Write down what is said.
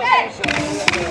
谢谢。